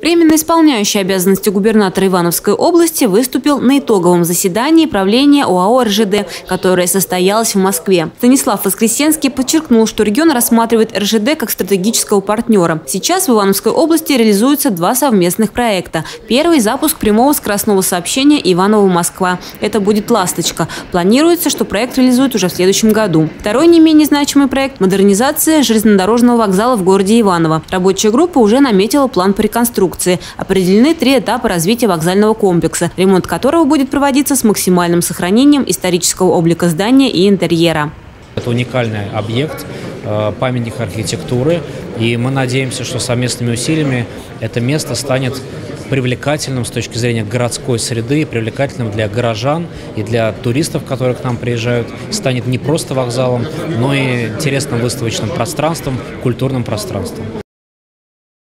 Временно исполняющий обязанности губернатора Ивановской области выступил на итоговом заседании правления ОАО «РЖД», которое состоялось в Москве. Станислав Воскресенский подчеркнул, что регион рассматривает РЖД как стратегического партнера. Сейчас в Ивановской области реализуются два совместных проекта. Первый – запуск прямого скоростного сообщения Иваново-Москва. Это будет «Ласточка». Планируется, что проект реализуют уже в следующем году. Второй не менее значимый проект – модернизация железнодорожного вокзала в городе Иваново. Рабочая группа уже наметила план по реконструкции реконструкции. Определены три этапа развития вокзального комплекса, ремонт которого будет проводиться с максимальным сохранением исторического облика здания и интерьера. Это уникальный объект, э, памятник архитектуры, и мы надеемся, что совместными усилиями это место станет привлекательным с точки зрения городской среды, привлекательным для горожан и для туристов, которые к нам приезжают, станет не просто вокзалом, но и интересным выставочным пространством, культурным пространством.